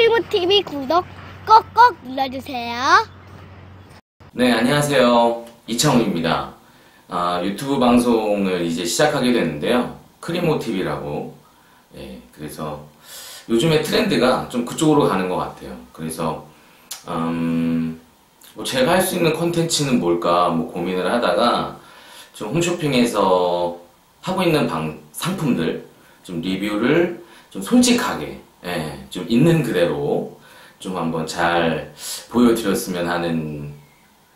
크리모TV 구독 꼭꼭 눌러주세요. 네, 안녕하세요. 이창훈입니다. 아, 유튜브 방송을 이제 시작하게 됐는데요. 크리모TV라고. 예, 그래서 요즘에 트렌드가 좀 그쪽으로 가는 것 같아요. 그래서, 음, 뭐 제가 할 수 있는 컨텐츠는 뭘까 뭐 고민을 하다가 좀 홈쇼핑에서 하고 있는 방, 상품들 좀 리뷰를 좀 솔직하게, 예, 좀 있는 그대로 좀 한번 잘 보여드렸으면 하는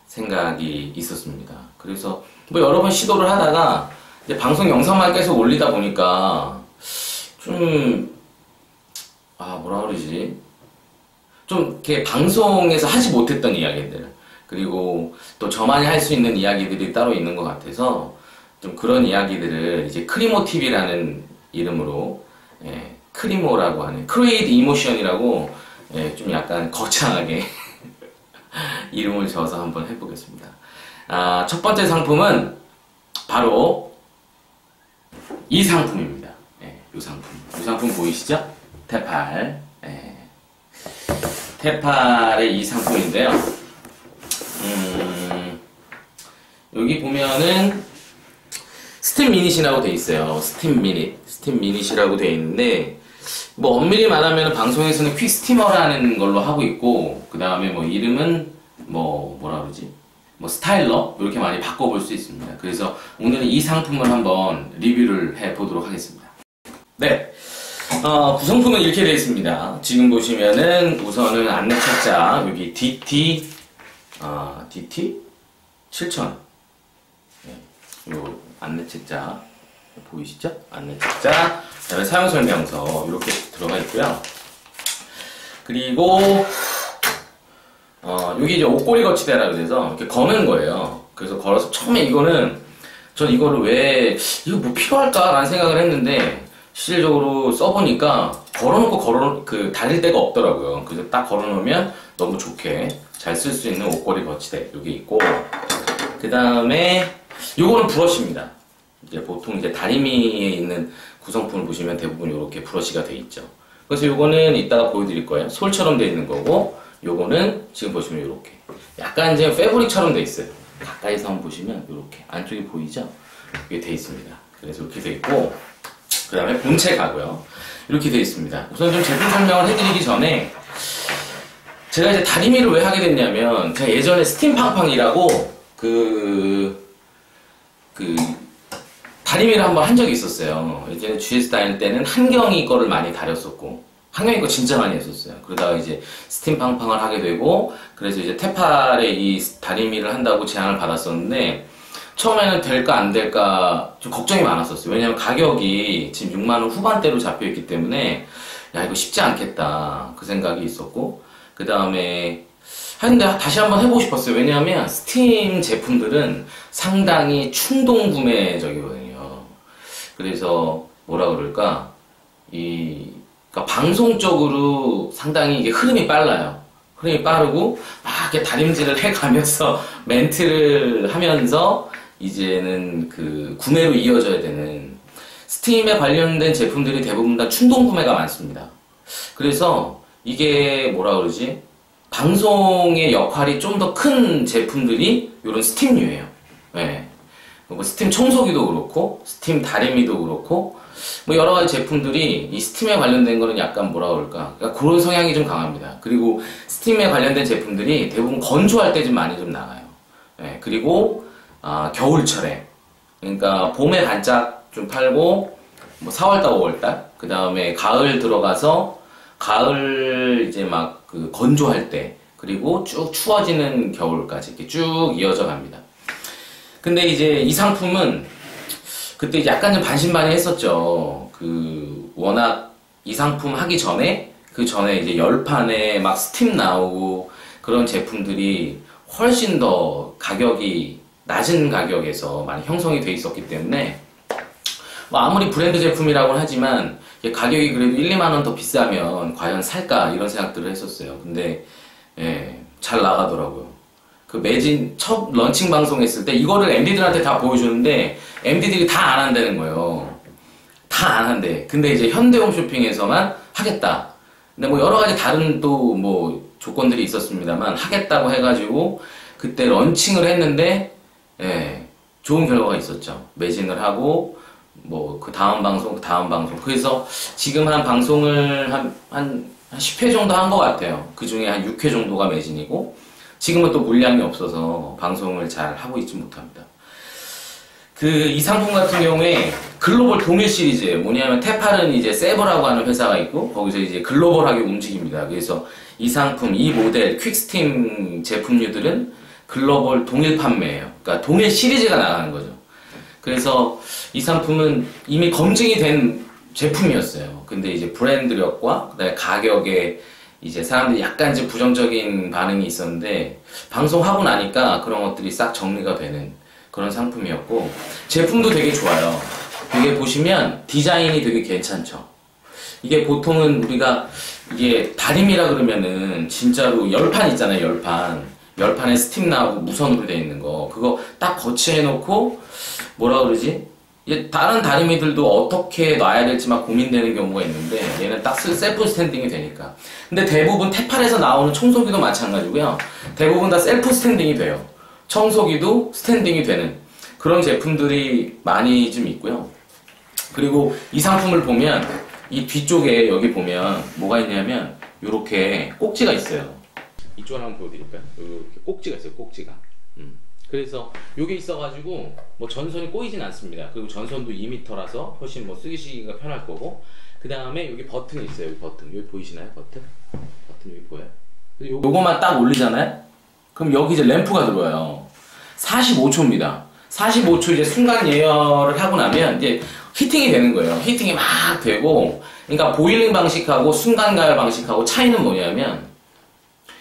생각이 있었습니다. 그래서 뭐 여러 번 시도를 하다가 방송 영상만 계속 올리다 보니까 좀, 아, 뭐라 그러지? 좀 이렇게 방송에서 하지 못했던 이야기들, 그리고 또 저만이 할 수 있는 이야기들이 따로 있는 것 같아서 좀 그런 이야기들을 이제 크리모 TV라는 이름으로 예, 크리모라고 하는 Create Emotion이라고 예, 좀 약간 거창하게 이름을 지어서 한번 해보겠습니다. 아, 첫 번째 상품은 바로 이 상품입니다. 예, 이 상품. 이 상품 보이시죠? 테팔. 예. 테팔의 이 상품인데요. 음, 여기 보면은 Steam Minute이라고 돼 있어요. Steam Minute. Steam Minute이라고 돼 있는데, 뭐 엄밀히 말하면 방송에서는 Quick Steamer라는 걸로 하고 있고, 그 다음에 뭐 이름은 뭐, 뭐라 그러지? 뭐 styler? 이렇게 많이 바꿔볼 수 있습니다. 그래서 오늘은 이 상품을 한번 리뷰를 해보도록 하겠습니다. 네. 어, 구성품은 이렇게 되어 있습니다. 지금 보시면은 우선은 안내 책자, 여기 DT, 아, DT? 7000. 네. 요 안내 책자. 보이시죠? 안내 책자. 그다음에 사용 설명서 이렇게 들어가 있고요. 그리고 어, 여기 이제 옷걸이 거치대라 그래서 이렇게 거는 거예요. 그래서 걸어서 처음에 이거는 전 이거를 왜 이거 뭐 필요할까라는 생각을 했는데 실질적으로 써보니까 걸어놓고 걸어 그 다닐 데가 없더라고요. 그래서 딱 걸어놓으면 너무 좋게 잘 쓸 수 있는 옷걸이 거치대 여기 있고 그 다음에 요거는 브러쉬입니다. 이제 보통 이제 다리미에 있는 구성품을 보시면 대부분 이렇게 브러쉬가 돼 있죠. 그래서 요거는 이따가 보여드릴 거예요. 솔처럼 돼 있는 거고 요거는 지금 보시면 이렇게 약간 이제 패브릭처럼 돼 있어요. 가까이서 한번 보시면 이렇게 안쪽이 보이죠? 이게 돼 있습니다. 그래서 이렇게 돼 있고 그 다음에 본체 가고요. 이렇게 돼 있습니다. 우선 좀 제품 설명을 해드리기 전에 제가 이제 다리미를 왜 하게 됐냐면 제가 예전에 스팀팡팡이라고 그, 그, 다리미를 한번 한 적이 있었어요. 예전에 GS 다닐 때는 한경이 거를 많이 다렸었고, 한경이 거 진짜 많이 했었어요. 그러다가 이제 스팀팡팡을 하게 되고, 그래서 이제 테팔에 이 다리미를 한다고 제안을 받았었는데, 처음에는 될까 안 될까 좀 걱정이 많았었어요. 왜냐면 가격이 지금 6만 원 후반대로 잡혀 있기 때문에, 야, 이거 쉽지 않겠다. 그 생각이 있었고, 그 다음에 근데 다시 한번 해보고 싶었어요. 왜냐하면 스팀 제품들은 상당히 충동 구매적이거든요. 그래서 뭐라 그럴까 이 그러니까 방송적으로 상당히 이게 흐름이 빨라요. 흐름이 빠르고 막 이렇게 다림질을 해가면서 멘트를 하면서 이제는 그 구매로 이어져야 되는 스팀에 관련된 제품들이 대부분 다 충동 구매가 많습니다. 그래서 이게 뭐라 그러지? 방송의 역할이 좀 더 큰 제품들이 이런 스팀류예요. 네. 뭐 스팀 청소기도 그렇고 스팀 다리미도 그렇고 뭐 여러 가지 제품들이 이 스팀에 관련된 거는 약간 뭐라 그럴까 그러니까 그런 성향이 좀 강합니다. 그리고 스팀에 관련된 제품들이 대부분 건조할 때 좀 많이 좀 나가요. 네. 그리고 아, 겨울철에 그러니까 봄에 반짝 좀 팔고 뭐 4월달 5월달 그 다음에 가을 들어가서 가을 이제 막 그 건조할 때 그리고 쭉 추워지는 겨울까지 이렇게 쭉 이어져 갑니다. 근데 이제 이 상품은 그때 약간 좀 반신반의했었죠. 그 워낙 이 상품 하기 전에 그 전에 이제 열판에 막 스팀 나오고 그런 제품들이 훨씬 더 가격이 낮은 가격에서 많이 형성이 돼 있었기 때문에 뭐 아무리 브랜드 제품이라고 하지만 가격이 그래도 1, 2만 원 더 비싸면 과연 살까 이런 생각들을 했었어요. 근데 예, 잘 나가더라고요. 그 매진 첫 런칭 방송 했을 때 이거를 MD들한테 다 보여주는데 MD들이 다 안 한다는 거예요. 다 안 한대. 근데 이제 현대홈 쇼핑에서만 하겠다. 근데 뭐 여러 가지 다른 또 뭐 조건들이 있었습니다만 하겠다고 해가지고 그때 런칭을 했는데 예, 좋은 결과가 있었죠. 매진을 하고 뭐 그 다음 방송 그 다음 방송 그래서 지금 한 방송을 한한 10회 정도 한 것 같아요. 그 중에 한 6회 정도가 매진이고 지금은 또 물량이 없어서 방송을 잘 하고 있지 못합니다. 그 이 상품 같은 경우에 글로벌 동일 시리즈예요. 뭐냐면 테팔은 이제 세버라고 하는 회사가 있고 거기서 이제 글로벌하게 움직입니다. 그래서 이 상품, 이 모델 퀵스팀 제품류들은 글로벌 동일 판매예요. 그러니까 동일 시리즈가 나가는 거죠. 그래서 이 상품은 이미 검증이 된 제품이었어요. 근데 이제 브랜드력과 그다음에 가격에 이제 사람들이 약간 이제 부정적인 반응이 있었는데 방송하고 나니까 그런 것들이 싹 정리가 되는 그런 상품이었고 제품도 되게 좋아요. 이게 보시면 디자인이 되게 괜찮죠. 이게 보통은 우리가 이게 다리미라 그러면은 진짜로 열판 있잖아요, 열판. 열판에 스팀 나오고 무선으로 돼 있는 거. 그거 딱 거치해 놓고 뭐라 그러지? 다른 다리미들도 어떻게 놔야 될지 막 고민되는 경우가 있는데 얘는 딱 sel- self standing이 되니까. 근데 대부분 테팔에서 나오는 청소기도 마찬가지고요. 대부분 다 self standing이 돼요. 청소기도 standing이 되는 그런 제품들이 많이 좀 있고요. 그리고 이 상품을 보면 이 뒤쪽에 여기 보면 뭐가 있냐면 이렇게 꼭지가 있어요. 이쪽을 한번 보여드릴까요? 이렇게 꼭지가 있어요. 꼭지가. 음. 그래서 이게 있어가지고 뭐 전선이 꼬이진 않습니다. 그리고 전선도 2m라서 훨씬 뭐 쓰기시기가 편할 거고 그 다음에 여기 버튼이 있어요. 여기 버튼 여기 보이시나요? 버튼? 버튼 여기 보여요? 요거만 딱 올리잖아요? 그럼 여기 이제 램프가 들어와요. 45초입니다. 45초 이제 순간 예열을 하고 나면 이제 히팅이 되는 거예요. 히팅이 막 되고, 그러니까 보일링 방식하고 순간 가열 방식하고 차이는 뭐냐면,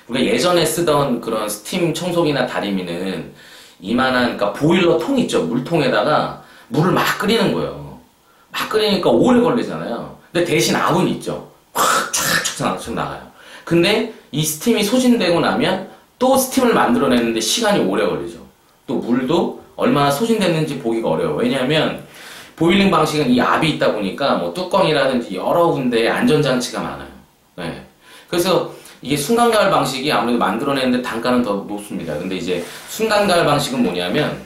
우리가 예전에 쓰던 그런 스팀 청소기나 다리미는 이만한, 그러니까 보일러 통 있죠. 물통에다가 물을 막 끓이는 거예요. 막 끓이니까 오래 걸리잖아요. 근데 대신 아군 있죠. 확 촥촥 촥 나가요. 근데 이 스팀이 소진되고 나면 또 스팀을 만들어내는데 시간이 오래 걸리죠. 또 물도 얼마나 소진됐는지 보기가 어려워요. 왜냐하면 보일링 방식은 이 압이 있다 보니까 뭐 뚜껑이라든지 여러 군데에 안전장치가 많아요. 네. 그래서 이게 순간 가열 방식이 아무래도 만들어내는데 단가는 더 높습니다. 근데 이제 순간 가열 방식은 뭐냐면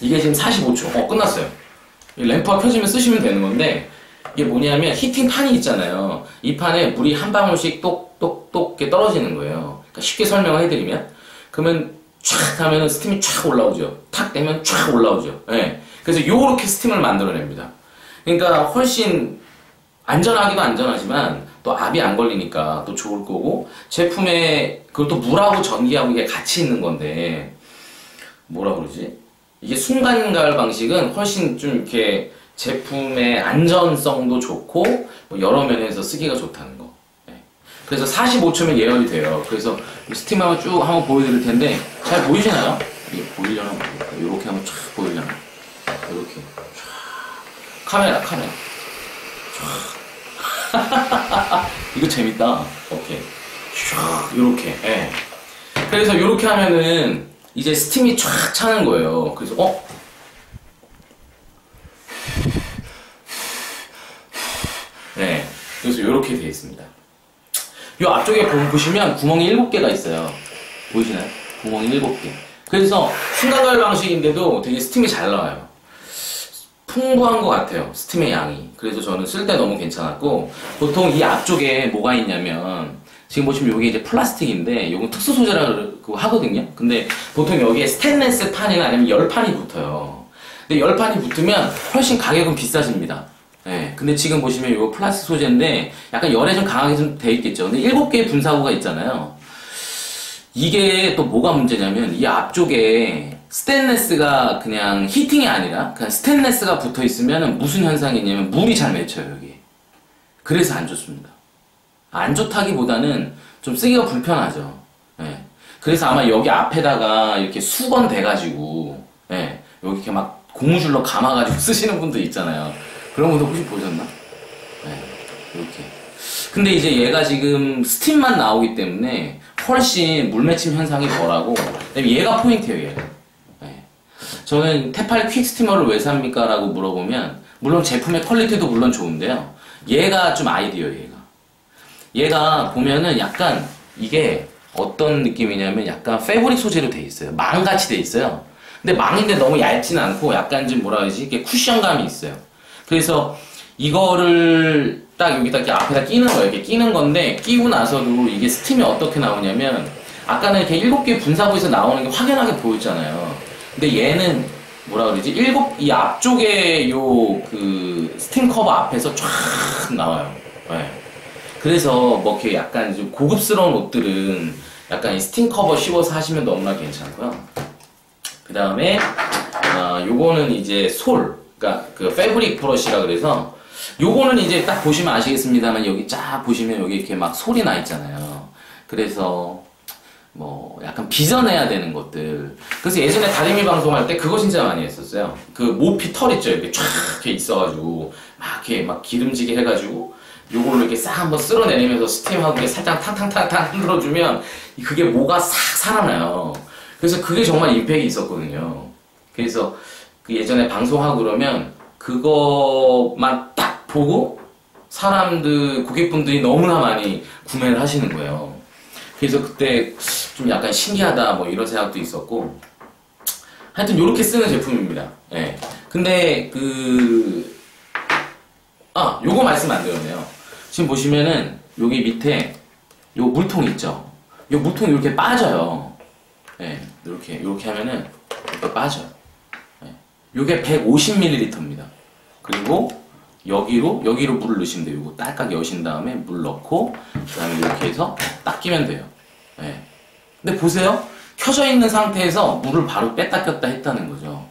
이게 지금 45초. 어, 끝났어요. 이 램프가 켜지면 쓰시면 되는 건데 이게 뭐냐면 히팅 판이 있잖아요. 이 판에 물이 한 방울씩 똑똑똑 떨어지는 거예요. 그러니까 쉽게 설명을 해드리면 그러면 촥 하면 스팀이 촥 올라오죠. 탁 되면 촥 올라오죠. 예. 그래서 요렇게 스팀을 만들어냅니다. 그러니까 훨씬 안전하기도 안전하지만 또 압이 안 걸리니까 또 좋을 거고 제품에 그것도 물하고 전기하고 이게 같이 있는 건데 뭐라 그러지? 이게 순간 가열 방식은 훨씬 좀 이렇게 제품의 안전성도 좋고 뭐 여러 면에서 쓰기가 좋다는 거. 예. 그래서 45초면 예열이 돼요. 그래서 이 스팀 한번 쭉 한번 보여드릴 텐데 잘 보이시나요? 이게 보이려나 모르겠다. 이렇게 한번 쫙 보이려나? 이렇게 쫙. 카메라 카메라. 쫙. 이거 재밌다. 오케이. 쫙 이렇게. 예. 그래서 이렇게 하면은 이제 스팀이 쫙 차는 거예요. 그래서 어? 네. 그래서 이렇게 되어 있습니다. 이 앞쪽에 보- 보시면 구멍이 7개가 있어요. 보이시나요? 구멍이 7개. 그래서 순간가열 방식인데도 되게 스팀이 잘 나와요. 풍부한 것 같아요. 스팀의 양이. 그래서 저는 쓸 때 너무 괜찮았고, 보통 이 앞쪽에 뭐가 있냐면, 지금 보시면 여기 이제 플라스틱인데, 이건 특수 소재라고 하거든요. 근데 보통 여기에 스테인레스 판이나 아니면 열판이 붙어요. 근데 열판이 붙으면 훨씬 가격은 비싸집니다. 예. 근데 지금 보시면 이거 플라스틱 소재인데, 약간 열에 좀 강하게 좀 돼 있겠죠. 근데 7개의 분사구가 있잖아요. 이게 또 뭐가 문제냐면 이 앞쪽에 스테인레스가 그냥 heating이 아니라 그냥 스테인레스가 붙어 있으면 무슨 현상이 있냐면 물이 잘 맺혀요 여기 그래서 안 좋습니다 안 좋다기보다는 좀 쓰기가 불편하죠 예. 그래서 아마 여기 앞에다가 이렇게 수건 대가지고 예. 여기 이렇게 막 고무줄로 감아가지고 쓰시는 분도 있잖아요 그런 분도 혹시 보셨나? 예. 이렇게 근데 이제 얘가 지금 스팀만 나오기 때문에 훨씬 물맺힘 현상이 덜하고 얘가 포인트예요 얘가 네. 저는 테팔 Quick Steamer를 왜 삽니까? 라고 물어보면 물론 제품의 quality도 물론 좋은데요 얘가 좀 아이디어예요 얘가 얘가 보면은 약간 이게 어떤 느낌이냐면 약간 fabric 소재로 돼 있어요. 망같이 돼 있어요. 근데 망인데 너무 얇진 않고 약간 좀 뭐라 그러지? 이게 쿠션감이 있어요. 그래서 이거를 딱 여기다 이렇게 앞에다 끼는 거예요. 이렇게 끼는 건데 끼고 나서도 이게 스팀이 어떻게 나오냐면 아까는 이렇게 일곱 개 분사구에서 나오는 게 확연하게 보였잖아요. 근데 얘는 뭐라 그러지? 일곱 이 앞쪽에 요 그 스팀 커버 앞에서 쫙 나와요. 네. 그래서 뭐 이렇게 약간 좀 고급스러운 옷들은 약간 이 스팀 커버 씌워서 하시면 너무나 괜찮고요. 그 다음에 아, 요거는 이제 솔, 그러니까 그 fabric brush라 그래서 요거는 이제 딱 보시면 아시겠습니다만 여기 쫙 보시면 여기 이렇게 막 솔이 나 있잖아요. 그래서 뭐 약간 빗어내야 되는 것들. 그래서 예전에 다리미 방송할 때 그거 진짜 많이 했었어요. 그 모피 털 있죠. 이렇게 쫙 이렇게 있어가지고 막 이렇게 막 기름지게 해가지고 요걸로 이렇게 싹 한번 쓸어내리면서 스팀하고 이렇게 살짝 탕탕탕탕 흔들어주면 그게 뭐가 싹 살아나요. 그래서 그게 정말 임팩이 있었거든요. 그래서 그 예전에 방송하고 그러면 그것만 딱 보고 사람들, 고객분들이 너무나 많이 구매를 하시는 거예요. 그래서 그때 좀 약간 신기하다 뭐 이런 생각도 있었고 하여튼 이렇게 쓰는 제품입니다. 예. 근데 그 아, 요거 말씀 안 드렸네요. 지금 보시면은 여기 밑에 요 물통 있죠. 요 물통이 이렇게 빠져요. 예. 이렇게 이렇게 하면은 이렇게 빠져요. 예. 요게 150ml입니다. 그리고 여기로 여기로 물을 넣으시면 돼요. 이거 딸깍 여신 다음에 물 넣고 그다음에 이렇게 해서 딱 끼면 돼요. 예. 근데 보세요. 켜져 있는 상태에서 물을 바로 뺐다 꼈다 했다는 거죠.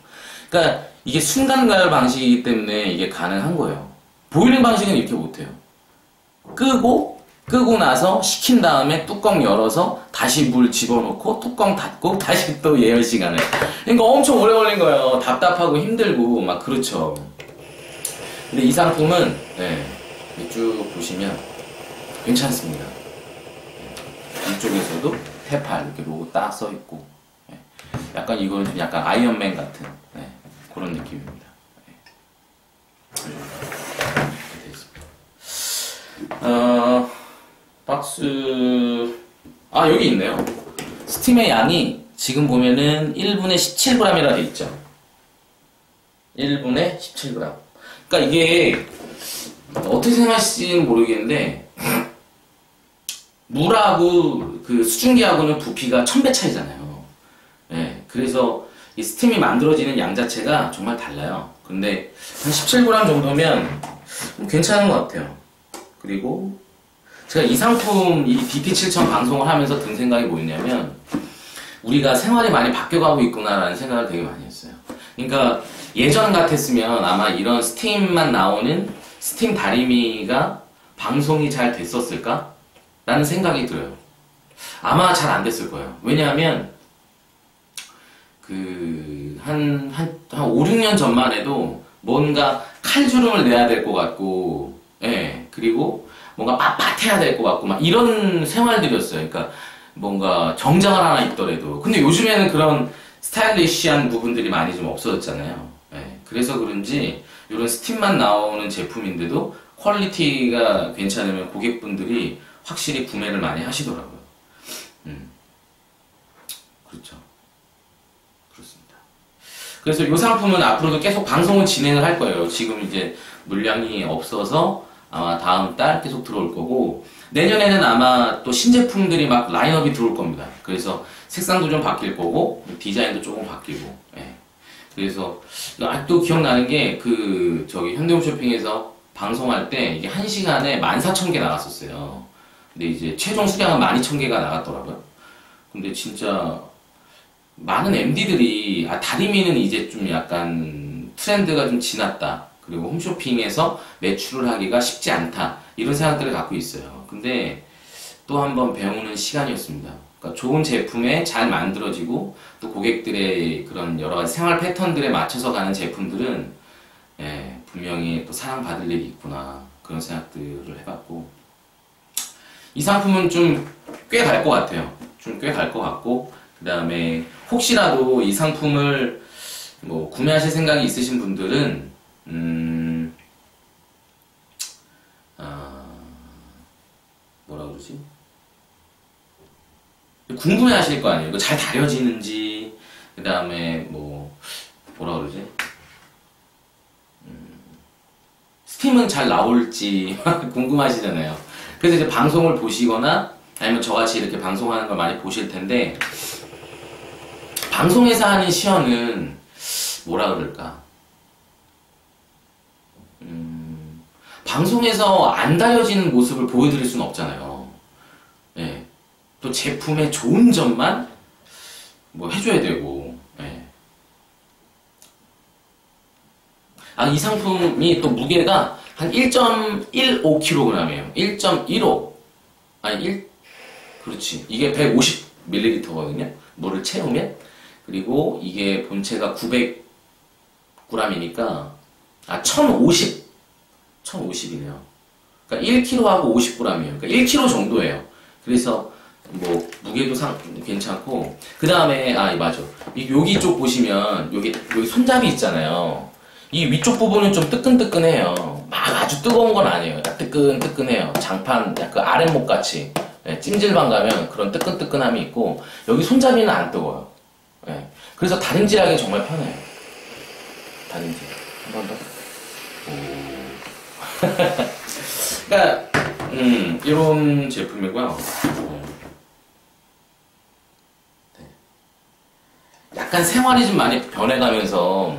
그러니까 이게 순간 가열 방식이기 때문에 이게 가능한 거예요. 보일링 방식은 이렇게 못해요. 끄고 끄고 나서 식힌 다음에 뚜껑 열어서 다시 물 집어넣고 뚜껑 닫고 다시 또 예열 시간을. 그러니까 엄청 오래 걸린 거예요. 답답하고 힘들고 막 그렇죠. 근데 이 상품은 네, 쭉 보시면 괜찮습니다. 네, 이쪽에서도 테팔 이렇게 로고 딱 써 있고 네, 약간 이거는 좀 약간 아이언맨 같은 네, 그런 느낌입니다. 어, 박스 아 여기 있네요. 스팀의 양이 지금 보면은 1분에 17g이라 돼 있죠. 1분에 17g. 그러니까 이게 어떻게 생각하실지는 모르겠는데 물하고 그 수증기하고는 부피가 천배 차이잖아요. 예, 그래서 이 스팀이 만들어지는 양 자체가 정말 달라요. 근데 한 17g 정도면 괜찮은 것 같아요. 그리고 제가 이 상품 이 DP7000 방송을 하면서 든 생각이 뭐였냐면 우리가 생활이 많이 바뀌어가고 있구나라는 생각을 되게 많이 했어요. 그러니까 예전 같았으면 아마 이런 스팀만 나오는 스팀 다리미가 방송이 잘 됐었을까? 라는 생각이 들어요. 아마 잘 안 됐을 거예요. 왜냐하면 그, 한, 한, 한 5, 6년 전만 해도 뭔가 칼주름을 내야 될 것 같고, 예, 그리고 뭔가 빳빳해야 될 것 같고, 막 이런 생활들이었어요. 그러니까 뭔가 정장을 하나 입더라도. 근데 요즘에는 그런 스타일리시한 부분들이 많이 좀 없어졌잖아요. 예, 그래서 그런지 이런 스팀만 나오는 제품인데도 quality가 괜찮으면 고객분들이 확실히 구매를 많이 하시더라고요. 음. 그렇죠. 그렇습니다. 그래서 이 상품은 앞으로도 계속 방송을 진행을 할 거예요. 지금 이제 물량이 없어서 아마 다음 달 계속 들어올 거고 내년에는 아마 또 신제품들이 막 라인업이 들어올 겁니다. 그래서 색상도 좀 바뀔 거고 디자인도 조금 바뀌고 예. 그래서 아직도 기억나는 게 그 저기 현대홈쇼핑에서 방송할 때 이게 한 시간에 14,000개 나갔었어요. 근데 이제 최종 수량은 12,000개가 나갔더라고요. 근데 진짜 많은 MD들이 아 다리미는 이제 좀 약간 트렌드가 좀 지났다. 그리고 홈쇼핑에서 매출을 하기가 쉽지 않다. 이런 생각들을 갖고 있어요. 근데 또 한번 배우는 시간이었습니다. 그러니까 좋은 제품에 잘 만들어지고 또 고객들의 그런 여러 가지 생활 패턴들에 맞춰서 가는 제품들은 예, 분명히 또 사랑받을 일이 있구나. 그런 생각들을 해봤고. 이 상품은 좀 꽤 갈 것 같아요. 좀 꽤 갈 것 같고. 그 다음에 혹시라도 이 상품을 뭐 구매하실 생각이 있으신 분들은 음, 아, 뭐라 그러지? 궁금해 하실 거 아니에요. 이거 잘 다려지는지, 그 다음에 뭐, 뭐라 그러지? 음, 스팀은 잘 나올지 궁금하시잖아요. 그래서 이제 방송을 보시거나 아니면 저같이 이렇게 방송하는 걸 많이 보실 텐데, 방송에서 하는 시연은 뭐라 그럴까? 음, 방송에서 안 다려지는 모습을 보여드릴 수는 없잖아요. 예. 또 제품의 좋은 점만 뭐 해줘야 되고, 예. 아, 이 상품이 또 무게가 한 1.15kg이에요. 1.15. 아니, 1, 그렇지. 이게 150ml거든요. 물을 채우면. 그리고 이게 본체가 900g이니까, 아, 1050. 1050이네요. 그러니까 1kg하고 50g이에요. 그러니까 1kg 정도예요. 그래서 뭐 무게도 상 괜찮고 그 다음에 아 맞아 이 여기 쪽 보시면 여기 여기 손잡이 있잖아요. 이 위쪽 부분은 좀 뜨끈뜨끈해요. 막 아주 뜨거운 건 아니에요. 딱 뜨끈뜨끈해요. 장판 약간 아랫목 같이 예, 찜질방 가면 그런 뜨끈뜨끈함이 있고 여기 손잡이는 안 뜨거워요. 예, 그래서 다림질하기 정말 편해요. 다림질 한 번 더. 그러니까 음, 이런 제품이고요. 약간 생활이 좀 많이 변해가면서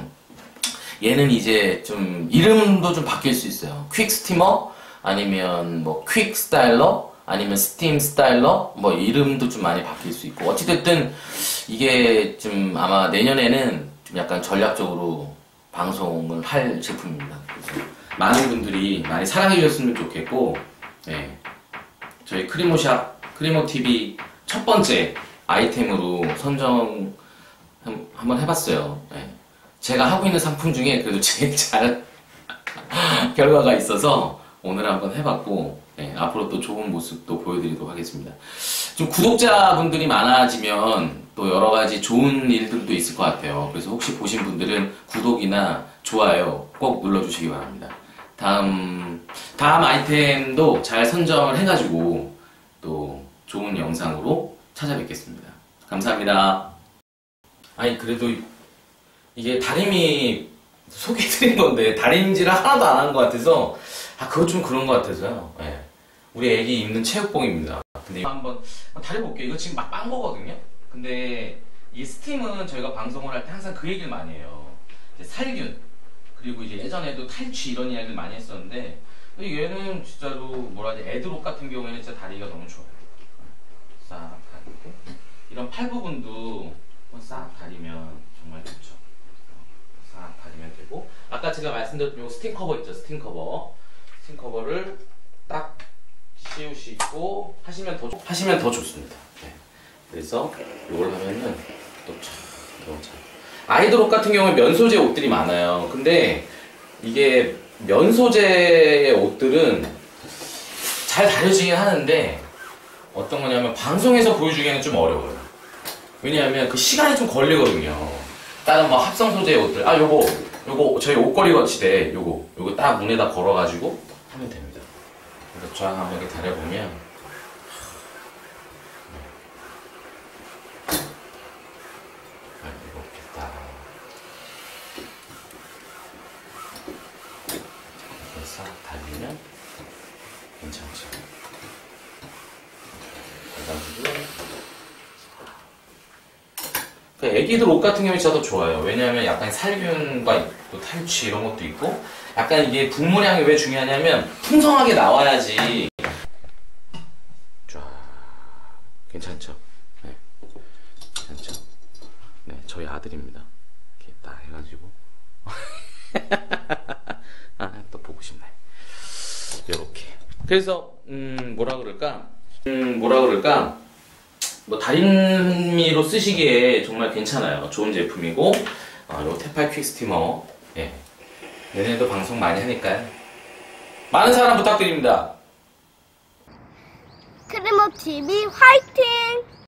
얘는 이제 좀 이름도 좀 바뀔 수 있어요. quick steamer 아니면 뭐 quick styler 아니면 steam styler 뭐 이름도 좀 많이 바뀔 수 있고 어찌됐든 이게 좀 아마 내년에는 좀 약간 전략적으로 방송을 할 제품입니다. 그래서 많은 분들이 많이 사랑해 주셨으면 좋겠고 네. 저희 크리모샵 크리모TV 첫 번째 아이템으로 선정 한- 한번 해봤어요. 네. 제가 하고 있는 상품 중에 그래도 제일 잘 결과가 있어서 오늘 한번 해봤고 네, 앞으로 또 좋은 모습도 보여드리도록 하겠습니다. 좀 구독자분들이 많아지면 또 여러 가지 좋은 일들도 있을 것 같아요. 그래서 혹시 보신 분들은 구독이나 좋아요 꼭 눌러주시기 바랍니다. 다음 다음 아이템도 잘 선정을 해가지고 또 좋은 영상으로 찾아뵙겠습니다. 감사합니다. 아니 그래도 이게 다림이 소개해드린 건데 다림질을 하나도 안 한 것 같아서 아 그거 좀 그런 것 같아서요. 예. 우리 애기 입는 체육복입니다. 근데 한번 다려볼게요. 이거 지금 막빤 거거든요. 근데 이 스팀은 저희가 방송을 할 때 항상 그 얘기를 많이 해요. 살균 그리고 이제 예전에도 탈취 이런 이야기를 많이 했었는데 얘는 진짜로 뭐라 하지 애드롭 같은 경우에는 진짜 다리가 너무 좋아요. 싹 이런 팔 부분도 싹 다리면 정말 좋죠. 싹 다리면 되고 아까 제가 말씀드렸던 요 스팀 커버 있죠 스팀 커버 스팀 커버를 딱 씌우시고 하시면 더 좋- 하시면 더 좋습니다. 네. 그래서 이걸 하면은 잘. 아이돌 옷 같은 경우에 면 소재 옷들이 많아요. 근데 이게 면 소재의 옷들은 잘 다려지긴 하는데 어떤 거냐면 방송에서 보여주기에는 좀 어려워요. 왜냐하면 그 시간이 좀 걸리거든요. 다른 뭐 합성 소재의 옷들, 아 요거 요거 저희 옷걸이 거치대 요거 요거 딱 문에다 걸어가지고 하면 됩니다. 그래서 쫙 한번 이렇게 다려보면 아, 이렇게 딱 이렇게 싹 달리면 괜찮죠. 그래가지고 그 애기들 옷 같은 경우에 진짜 더 좋아요. 왜냐하면 약간 살균과 또 탈취 이런 것도 있고, 약간 이게 분무량이 왜 중요하냐면 풍성하게 나와야지. 쫙 괜찮죠? 네, 괜찮죠? 네, 저희 아들입니다. 이렇게 딱 해가지고 아, 또 보고 싶네. 요렇게. 그래서 음 뭐라 그럴까? 음 뭐라 그럴까? 뭐 다림미로 쓰시기에 정말 괜찮아요. 좋은 제품이고 어, 요 테팔 퀵 스티머 예. 얘네도 방송 많이 하니까요. 많은 사랑 부탁드립니다. 크리모 TV 화이팅!